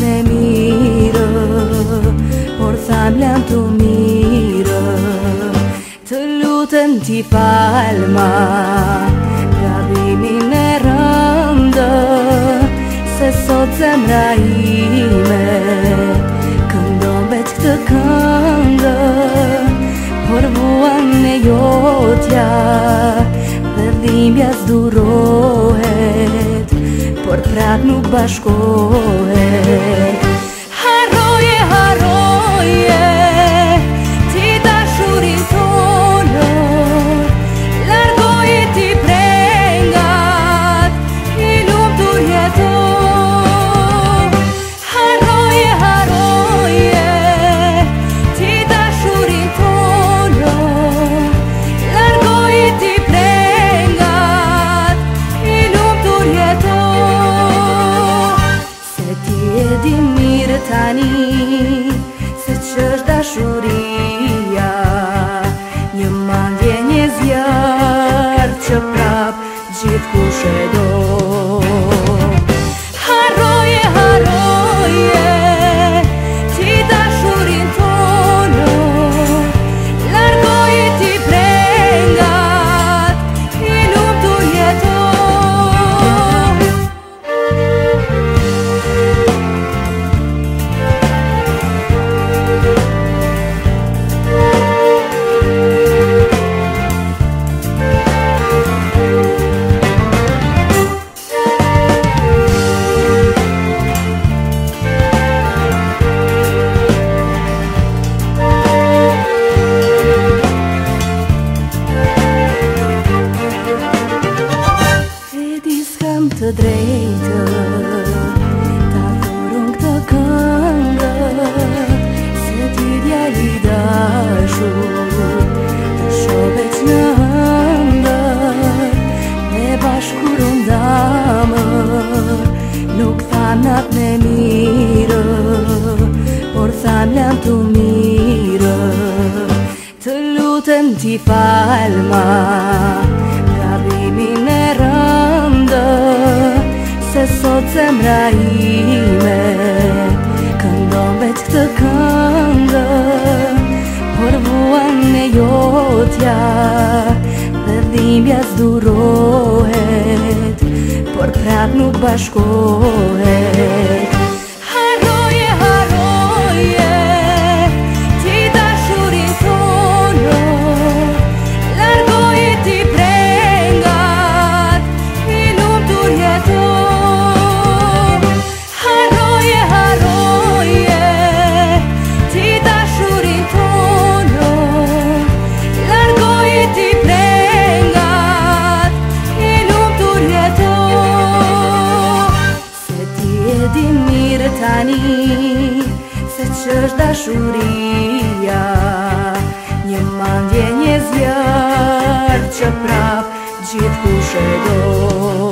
dhe mirë Por tham lem të mirë Të lutën ti palma Ka dhimi në rëndë Se sot zemra ime Këndo këtë këndë Por vuan e jotja Dhe dhimi as prap nuk bashkohet tani Se që është dashuria Një mandje një zjarë Që prap gjithë kushe do Drejtër, ta thërën këtë këndër Së t'idja i dashër, të shovecë në hëndër Me bashkurën damër, nuk me mirë Por than janë të mirë, të t'i falma zemra ime Këndomet të këndë Por vuan e jotja Dhe dhimja zdurohet Por prap nuk bashkohet dim mirë tani Se që është dashuria Një mandje një zjarë Që prap gjithë kushe dojë